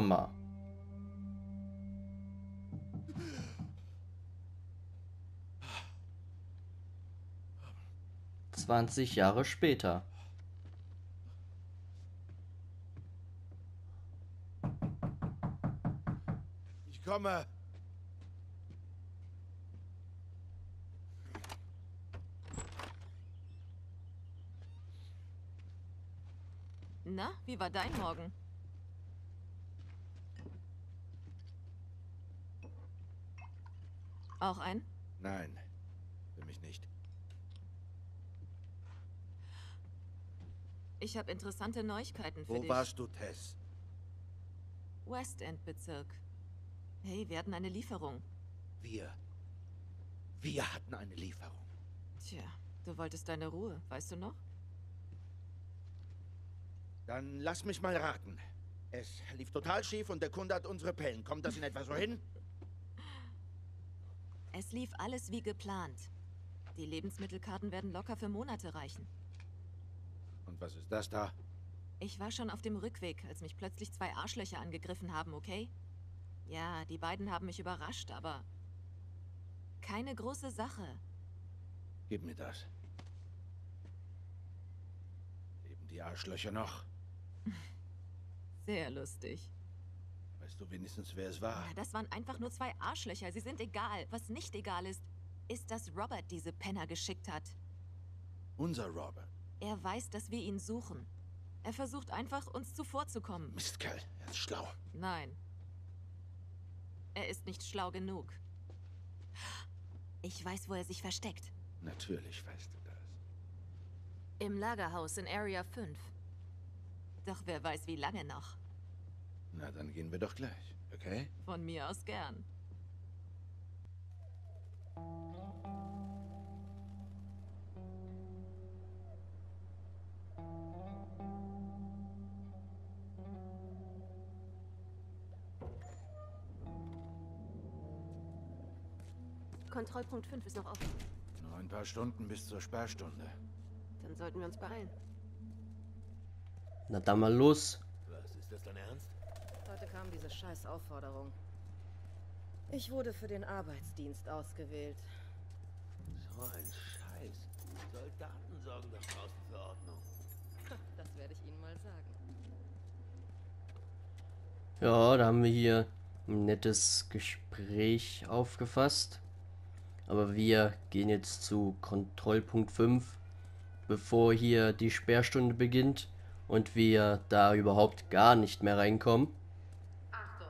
Sommer. Zwanzig Jahre später. Ich komme. Na, wie war dein Morgen? Auch ein? Nein, für mich nicht. Ich habe interessante Neuigkeiten für Wo dich. warst du, Tess? West End Bezirk. Hey, wir hatten eine Lieferung. Wir. Wir hatten eine Lieferung. Tja, du wolltest deine Ruhe, weißt du noch? Dann lass mich mal raten. Es lief total schief und der Kunde hat unsere Pellen. Kommt das in etwa so hin? Es lief alles wie geplant. Die Lebensmittelkarten werden locker für Monate reichen. Und was ist das da? Ich war schon auf dem Rückweg, als mich plötzlich zwei Arschlöcher angegriffen haben, okay? Ja, die beiden haben mich überrascht, aber keine große Sache. Gib mir das. Leben die Arschlöcher noch? Sehr lustig. Weißt du wenigstens, wer es war? Ja, das waren einfach nur zwei Arschlöcher. Sie sind egal. Was nicht egal ist, ist, dass Robert diese Penner geschickt hat. Unser Robert. Er weiß, dass wir ihn suchen. Er versucht einfach, uns zuvorzukommen. Mistkerl, er ist schlau. Nein. Er ist nicht schlau genug. Ich weiß, wo er sich versteckt. Natürlich weißt du das. Im Lagerhaus in Area 5. Doch wer weiß, wie lange noch. Na, dann gehen wir doch gleich, okay? Von mir aus gern. Kontrollpunkt 5 ist noch offen. Nur ein paar Stunden bis zur Sperrstunde. Dann sollten wir uns beeilen. Na dann mal los. Was, ist das dein Ernst? Heute kam diese scheiß Aufforderung. Ich wurde für den Arbeitsdienst ausgewählt. So ein Scheiß. Soldaten sorgen doch draußen für Ordnung. Das werde ich Ihnen mal sagen. Ja, da haben wir hier ein nettes Gespräch aufgefasst. Aber wir gehen jetzt zu Kontrollpunkt 5, bevor hier die Sperrstunde beginnt und wir da überhaupt gar nicht mehr reinkommen. Achtung!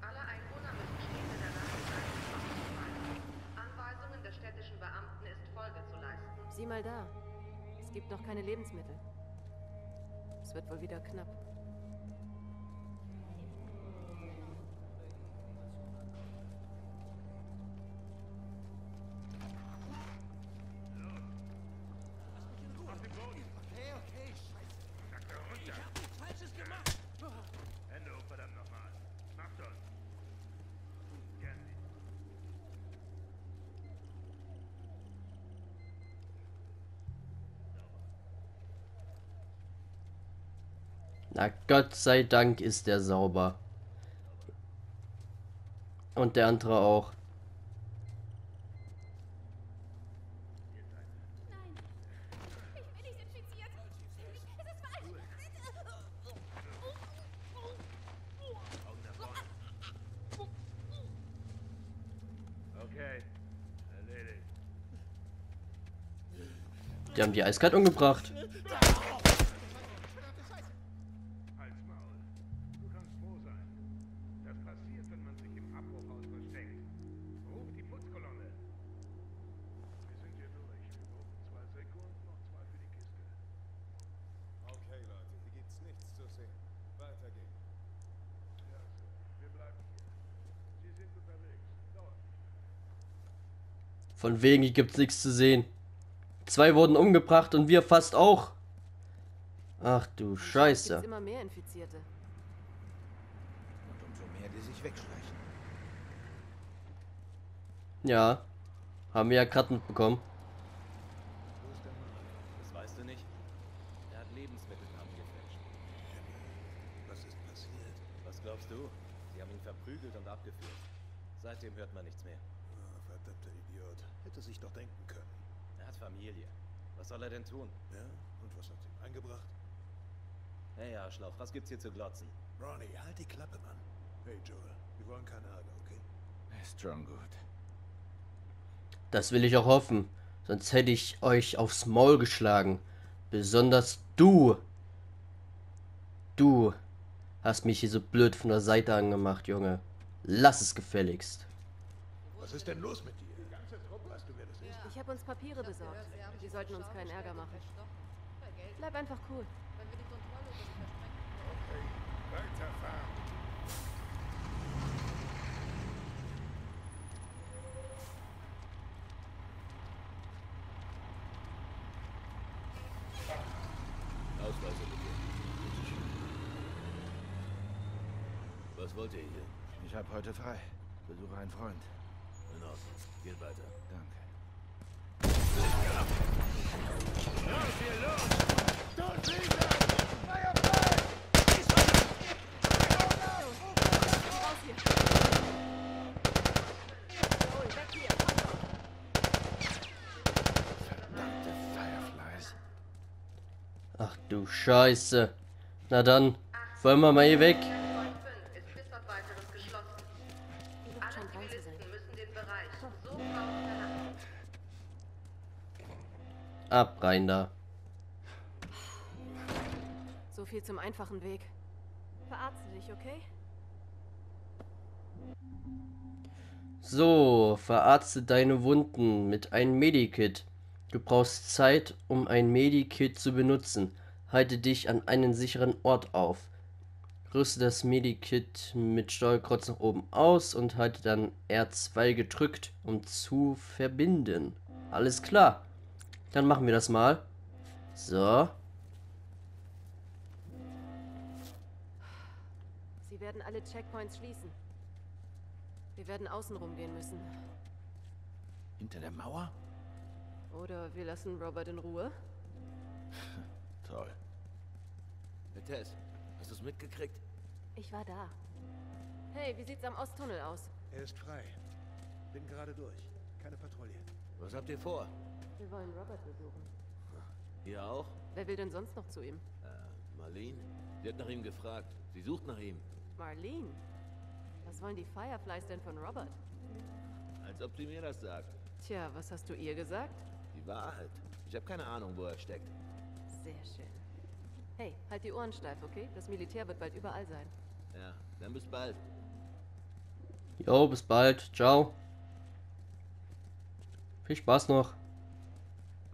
Alle Einwohner müssen stets in der Lage sein, Anweisungen der städtischen Beamten ist Folge zu leisten. Sieh mal da. Es gibt noch keine Lebensmittel. Es wird wohl wieder knapp. Na Gott sei Dank ist der sauber. Und der andere auch. Die haben die eiskalt umgebracht. Halt's Maul. Du kannst froh sein. Das passiert, wenn man sich im Abbruchhaus versteckt. Ruf die Putzkolonne. Wir sind hier durch. Wir brauchen zwei Sekunden, noch zwei für die Kiste. Okay, Leute, hier gibt's nichts zu sehen. Weiter geht's. Ja, Sir. Wir bleiben hier. Sie sind unterwegs. Dauert nicht. Von wegen, hier gibt's nichts zu sehen. Zwei wurden umgebracht und wir fast auch. Ach du Scheiße. immer mehr Infizierte. Und umso mehr, die sich wegschleichen. Ja. Haben wir ja gerade mitbekommen. Mann? Das weißt du nicht? Er hat Lebensmittelkarten gefälscht. Was ist passiert? Was glaubst du? verprügelt und abgeführt. Seitdem hört man nichts mehr. Ah, verdammter Idiot. Hätte sich doch denken können. Er hat Familie. Was soll er denn tun? Ja? Und was hat ihm eingebracht? Hey Arschloch, was gibt's hier zu glotzen? Ronnie, halt die Klappe, Mann. Hey, Joel. Wir wollen keinen Ärger, okay? Ist schon gut. Das will ich auch hoffen. Sonst hätte ich euch aufs Maul geschlagen. Besonders du. Du hast mich hier so blöd von der Seite angemacht, Junge. Lass es gefälligst. Was ist denn los mit dir? Weißt du, wer das ist? Ich habe uns Papiere besorgt. Die sollten uns keinen Ärger machen. Bleib einfach cool. Weiterfahren. Ausweise bitte. Was wollt ihr hier? Ich habe heute frei. Besuche einen Freund. In Ordnung. Geht weiter. Danke. Ach du Scheiße. Na dann, wollen wir mal hier weg? Ab rein da. So viel zum einfachen Weg. Verarzte dich, okay? So, verarzte deine Wunden mit einem Medikit. Du brauchst Zeit, um ein Medikit zu benutzen. Halte dich an einen sicheren Ort auf. Rüste das Medikit mit Steuerkreuz nach oben aus und halte dann R2 gedrückt, um zu verbinden. Alles klar. Dann machen wir das mal. So. Sie werden alle Checkpoints schließen. Wir werden außen rumgehen müssen. Hinter der Mauer? Oder wir lassen Robert in Ruhe. Toll. Hey Tess, hast du's mitgekriegt? Ich war da. Hey, wie sieht's am Osttunnel aus? Er ist frei. Bin gerade durch. Keine Patrouille. Was habt ihr vor? Wir wollen Robert besuchen. Ihr auch? Wer will denn sonst noch zu ihm? Äh, Marlene? Sie hat nach ihm gefragt. Sie sucht nach ihm. Marlene? Was wollen die Fireflies denn von Robert? Als ob sie mir das sagt. Tja, was hast du ihr gesagt? Die Wahrheit. Ich habe keine Ahnung, wo er steckt. Sehr schön. Hey, halt die Ohren steif, okay? Das Militär wird bald überall sein. Ja, dann bis bald. Jo, bis bald. Ciao. Viel Spaß noch.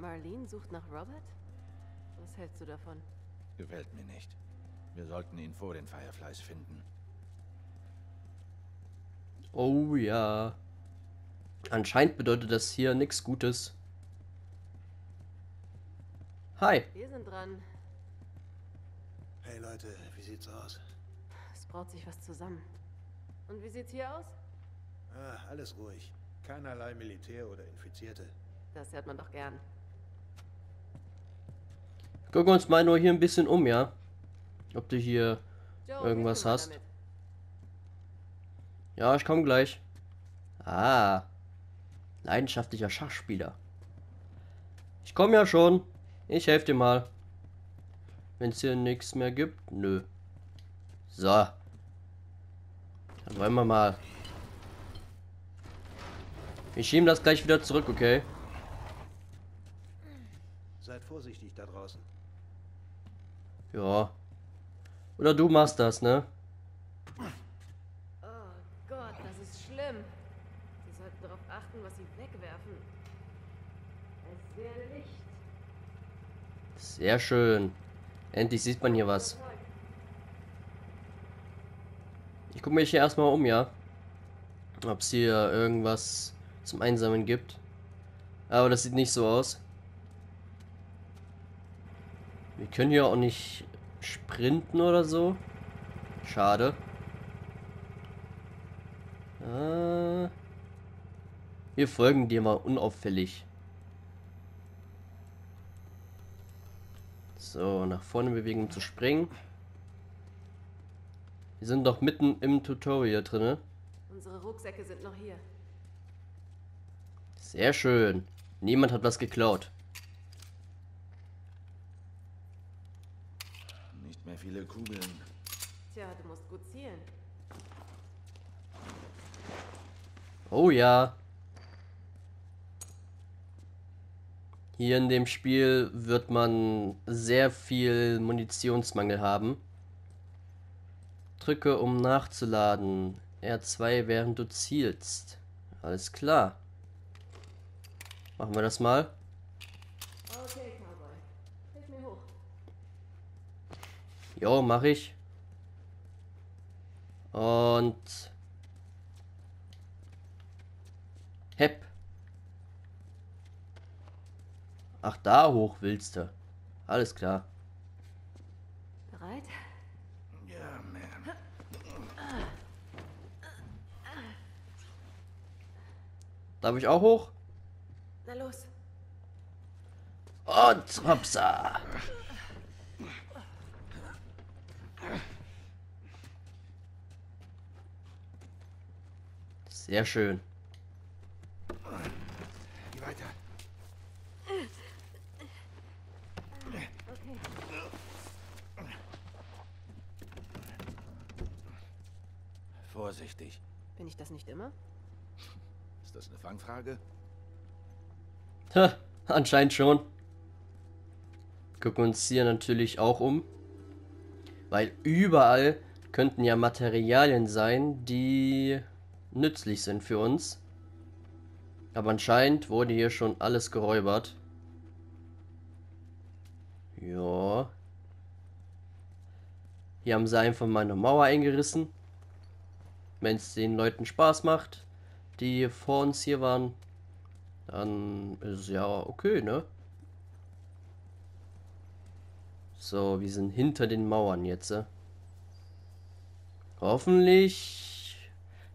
Marlene sucht nach Robert? Was hältst du davon? Gefällt mir nicht. Wir sollten ihn vor den Fireflies finden. Oh ja. Anscheinend bedeutet das hier nichts Gutes. Hi. Wir sind dran. Hey Leute, wie sieht's aus? Es braut sich was zusammen. Und wie sieht's hier aus? Ah, alles ruhig. Keinerlei Militär oder Infizierte. Das hört man doch gern. Gucken wir uns mal nur hier ein bisschen um, ja? Ob du hier Irgendwas hast? Ja, ich komme gleich. Ah. Leidenschaftlicher Schachspieler. Ich komme ja schon. Ich helfe dir mal. Wenn es hier nichts mehr gibt. Nö. So. Dann wollen wir mal. Wir schieben das gleich wieder zurück, okay? Seid vorsichtig da draußen. Ja. Oder du machst das, ne? Oh Gott, das ist schlimm. Sie sollten darauf achten, was sie wegwerfen. Es sehr Licht. Sehr schön. Endlich sieht man hier was. Ich gucke mich hier erstmal um, ja. Ob es hier irgendwas zum Einsammeln gibt. Aber das sieht nicht so aus. Wir können hier auch nicht sprinten oder so. Schade. Äh, wir folgen dir mal unauffällig. So, nach vorne bewegen, um zu springen. Wir sind doch mitten im Tutorial drinne. Unsere Rucksäcke sind noch hier. Sehr schön. Niemand hat was geklaut. Nicht mehr viele Kugeln. Tja, du musst gut zielen. Oh ja. Hier in dem Spiel wird man sehr viel Munitionsmangel haben. Drücke, um nachzuladen. R2, während du zielst. Alles klar. Machen wir das mal. Okay, Cowboy. Hilf mir hoch. Jo, mach ich. Und... Hepp. Ach, da hoch willst du. Alles klar. Bereit? Ja, man. Darf ich auch hoch? Na los. Und hopsa. Sehr schön. Geh weiter. Okay. Vorsichtig. Bin ich das nicht immer? Ist das eine Fangfrage? Ha, anscheinend schon. Gucken uns hier natürlich auch um. Weil überall könnten ja Materialien sein, die nützlich sind für uns. Aber anscheinend wurde hier schon alles geräubert. Ja. Hier haben sie einfach mal eine Mauer eingerissen. Wenn es den Leuten Spaß macht, die vor uns hier waren, dann ist es ja okay, ne? So, wir sind hinter den Mauern jetzt. äh. Hoffentlich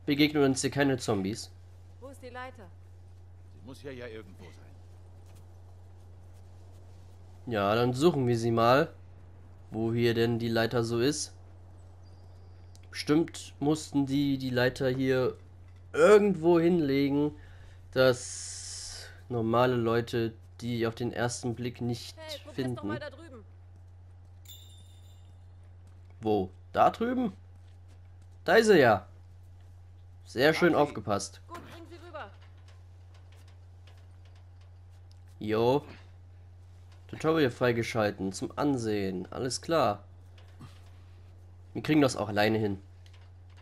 begegnen uns hier keine Zombies. Wo ist die Leiter? Sie muss hier ja irgendwo sein. Ja, dann suchen wir sie mal. Wo hier denn die Leiter so ist. Bestimmt mussten die die Leiter hier irgendwo hinlegen, dass normale Leute die auf den ersten Blick nicht Hey, finden. mal da drüben. Wo? Da drüben? Da ist er ja. Sehr schön Okay. aufgepasst. Gut, bring sie rüber. Jo. Tutorial freigeschalten zum Ansehen. Alles klar. Wir kriegen das auch alleine hin.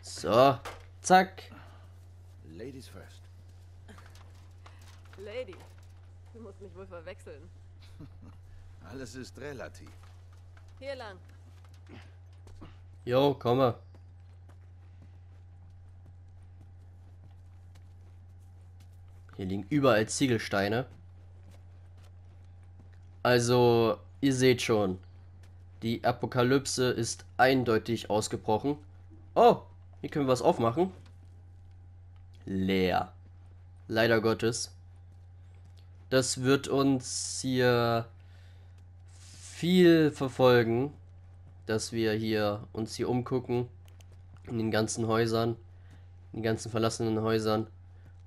So. Zack. Ladies first. Lady. Du musst mich wohl verwechseln. Alles ist relativ. Hier lang. Jo, komme. Hier liegen überall Ziegelsteine. Also, ihr seht schon. Die Apokalypse ist eindeutig ausgebrochen. Oh, hier können wir was aufmachen. Leer. Leider Gottes. Das wird uns hier viel verfolgen, dass wir hier uns hier umgucken in den ganzen Häusern, in den ganzen verlassenen Häusern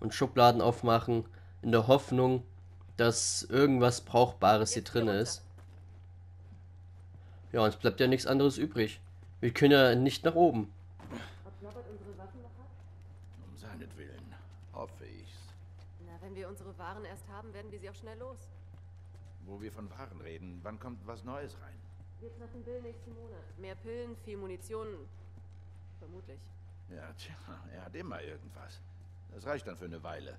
und Schubladen aufmachen in der Hoffnung, dass irgendwas Brauchbares hier drin ist. Ja, uns bleibt ja nichts anderes übrig. Wir können ja nicht nach oben. Ob Norbert unsere Waffen noch hat? Um seinetwillen. Hoffe ich's. Na, wenn wir unsere Waren erst haben, werden wir sie auch schnell los. Wo wir von Waren reden, wann kommt was Neues rein? Wir treffen Bill nächsten Monat. Mehr Pillen, viel Munition. Vermutlich. Ja, tja, er hat immer irgendwas. Das reicht dann für eine Weile.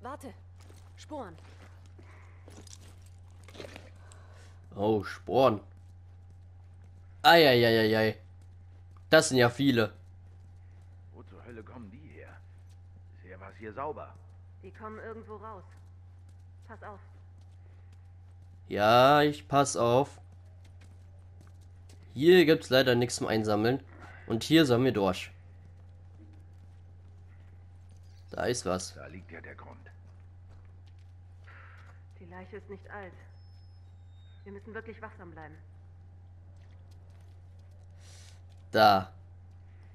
Warte. Sporen. Oh, Sporen. Eieieiei. Das sind ja viele. Wo zur Hölle kommen die her? Bisher war es hier sauber. Die kommen irgendwo raus. Pass auf. Ja, ich pass auf. Hier gibt's leider nichts zum Einsammeln. Und hier sollen wir durch. Da ist was. Da liegt ja der Grund. Die Leiche ist nicht alt. Wir müssen wirklich wachsam bleiben. Da.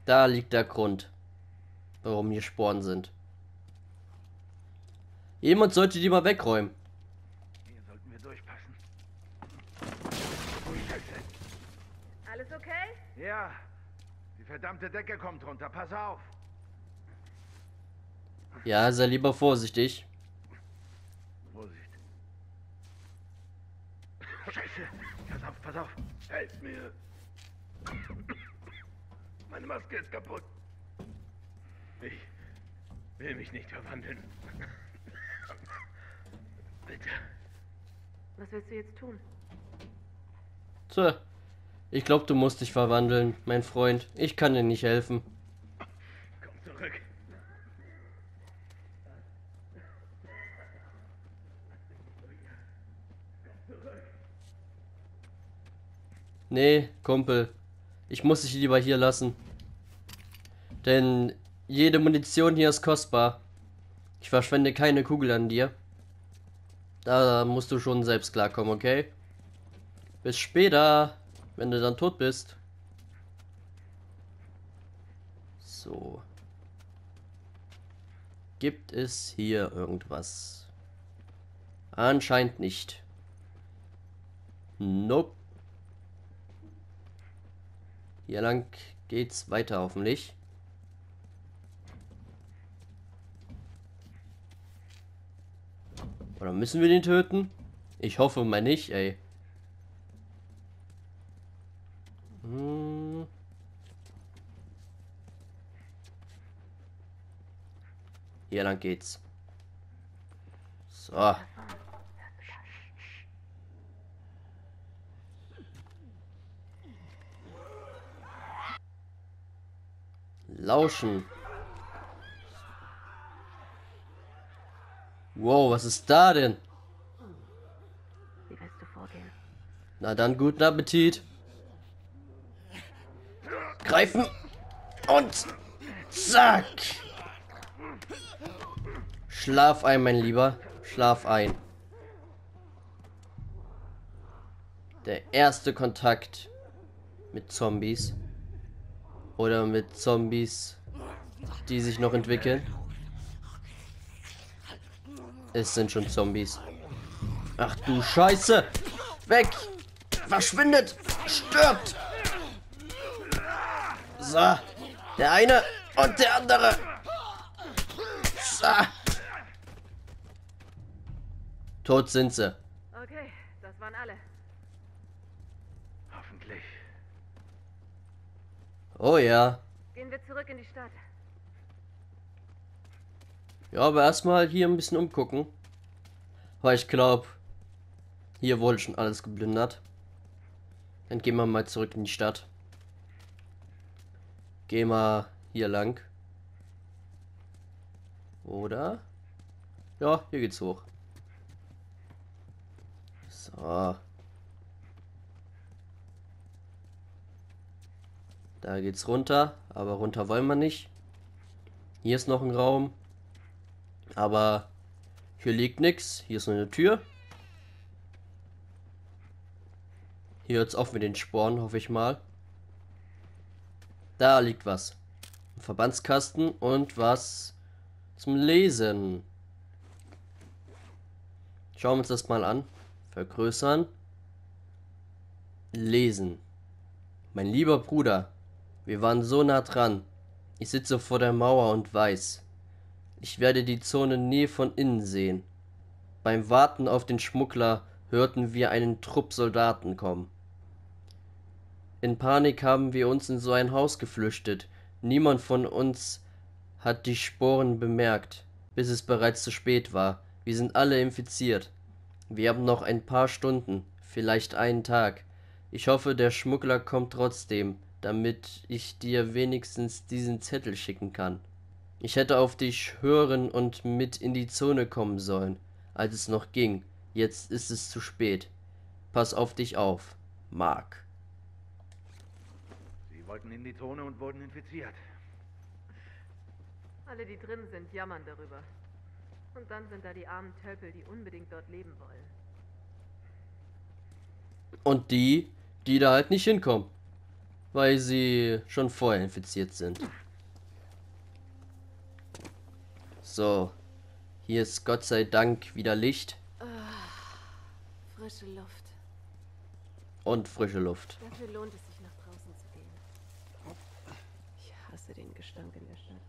Da liegt der Grund. warum hier Sporen sind. Jemand sollte die mal wegräumen. Hier sollten wir durchpassen. Alles okay? Ja, die verdammte Decke kommt runter. Pass auf. Ja, sei lieber vorsichtig. Vorsicht. Scheiße. Pass auf, pass auf. Helft mir. Meine Maske ist kaputt. Ich will mich nicht verwandeln. Bitte. Was willst du jetzt tun? Tja, ich glaube, du musst dich verwandeln, mein Freund. Ich kann dir nicht helfen. Komm zurück. Nee, Kumpel. Ich muss dich lieber hier lassen. Denn jede Munition hier ist kostbar. Ich verschwende keine Kugel an dir. Da musst du schon selbst klarkommen, okay? Bis später, wenn du dann tot bist. So. Gibt es hier irgendwas? Anscheinend nicht. Nope. Hier lang geht's weiter hoffentlich. Oder müssen wir den töten? Ich hoffe mal nicht, ey. Hm. Hier lang geht's. So. Lauschen. Wow, was ist da denn? Wie willst du vorgehen? Na dann, guten Appetit. Greifen und zack. Schlaf ein, mein Lieber. Schlaf ein. Der erste Kontakt mit Zombies. Oder mit Zombies, die sich noch entwickeln. Es sind schon Zombies. Ach du Scheiße! Weg! Verschwindet! Stirbt! So. Der eine und der andere. So. Tot sind sie. Okay, das waren alle. Oh ja. Gehen wir zurück in die Stadt. Ja, aber erstmal hier ein bisschen umgucken. Weil ich glaube, hier wurde schon alles geplündert. Dann gehen wir mal zurück in die Stadt. Gehen wir hier lang. Oder? Ja, hier geht's hoch. So. Da geht's runter, aber runter wollen wir nicht. Hier ist noch ein Raum. Aber hier liegt nichts. Hier ist nur eine Tür. Hier hört es auf mit den Sporen, hoffe ich mal. Da liegt was. Ein Verbandskasten und was zum Lesen. Schauen wir uns das mal an. Vergrößern. Lesen. Mein lieber Bruder, wir waren so nah dran. Ich sitze vor der Mauer und weiß, ich werde die Zone nie von innen sehen. Beim Warten auf den Schmuggler hörten wir einen Trupp Soldaten kommen. In Panik haben wir uns in so ein Haus geflüchtet. Niemand von uns hat die Sporen bemerkt, bis es bereits zu spät war. Wir sind alle infiziert. Wir haben noch ein paar Stunden, vielleicht einen Tag. Ich hoffe, der Schmuggler kommt trotzdem, damit ich dir wenigstens diesen Zettel schicken kann. Ich hätte auf dich hören und mit in die Zone kommen sollen, als es noch ging. Jetzt ist es zu spät. Pass auf dich auf, Mark. Sie wollten in die Zone und wurden infiziert. Alle, die drin sind, jammern darüber. Und dann sind da die armen Tölpel, die unbedingt dort leben wollen. Und die, die da halt nicht hinkommen, weil sie schon vorher infiziert sind. So. Hier ist Gott sei Dank wieder Licht Frische Luft. und frische Luft. Dafür lohnt es sich, nach draußen zu gehen. Ich hasse den Gestank in der Stadt.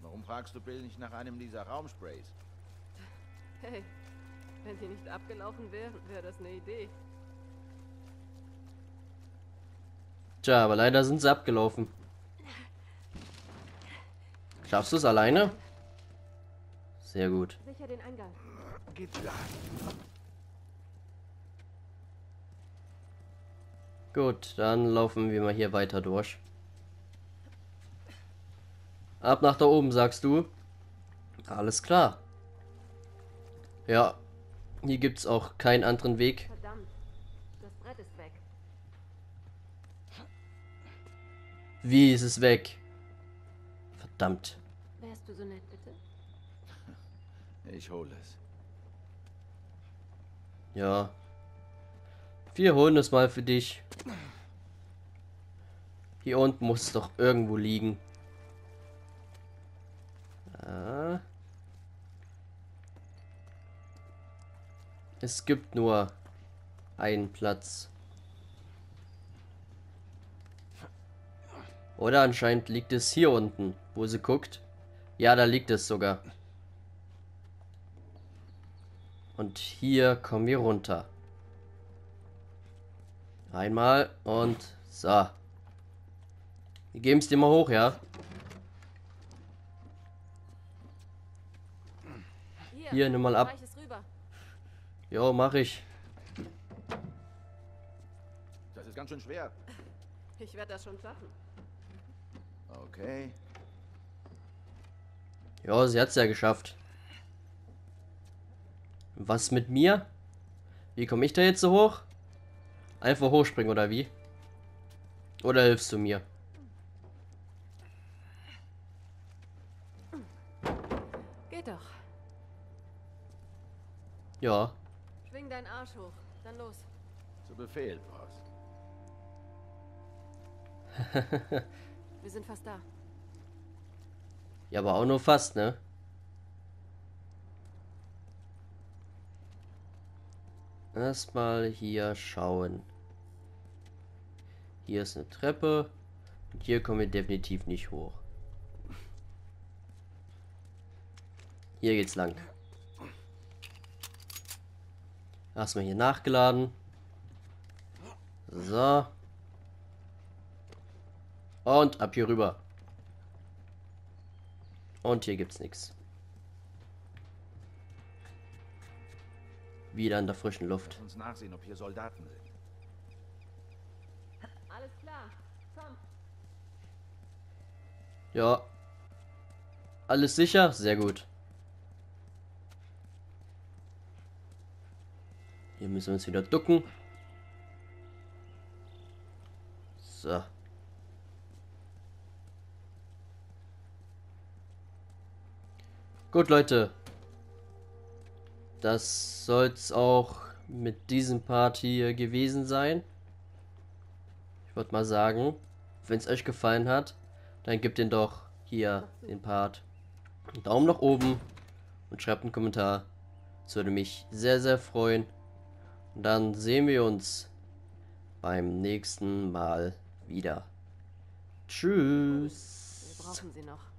Warum fragst du Bill nicht nach einem dieser Raumsprays? Hey, wenn die nicht abgelaufen wären, wäre das eine Idee. Tja, aber leider sind sie abgelaufen. Schaffst du es alleine? Sehr gut. Sicher den Eingang. Geht klar. Gut, dann laufen wir mal hier weiter durch. Ab nach da oben, sagst du? Alles klar. Ja, hier gibt's auch keinen anderen Weg. Verdammt. Das Brett ist weg. Wie ist es weg? Verdammt. Wärst du so nett, bitte? Ich hole es. Ja. Wir holen es mal für dich. Hier unten muss es doch irgendwo liegen. Ah. Es gibt nur einen Platz. Oder anscheinend liegt es hier unten, wo sie guckt. Ja, da liegt es sogar. Und hier kommen wir runter. Einmal und so. Wir geben es dir mal hoch, ja? Hier, Hier, nimm mal ab. Jo, mach ich. Das ist ganz schön schwer. Ich werde das schon schaffen. Okay. Ja, sie hat's ja geschafft. Was mit mir? Wie komme ich da jetzt so hoch? Einfach hochspringen oder wie? Oder hilfst du mir? Geht doch. Ja. Schwing deinen Arsch hoch. Dann los. Zu Befehl, Boss. Wir sind fast da. Ja, aber auch nur fast, ne? Erstmal hier schauen. Hier ist eine Treppe. Und hier kommen wir definitiv nicht hoch. Hier geht's lang. Erstmal hier nachgeladen. So. Und ab hier rüber. Und hier gibt's nichts. Wieder in der frischen Luft. Lass uns nachsehen, ob hier Soldaten sind. Alles klar. Komm. Ja. Alles sicher? Sehr gut. Hier müssen wir uns wieder ducken. So. Gut, Leute. Das soll's auch mit diesem Part hier gewesen sein. Ich würde mal sagen, wenn es euch gefallen hat, dann gebt den doch hier den Part einen Daumen nach oben und schreibt einen Kommentar. Das würde mich sehr, sehr freuen. Und dann sehen wir uns beim nächsten Mal wieder. Tschüss. Wir brauchen sie noch.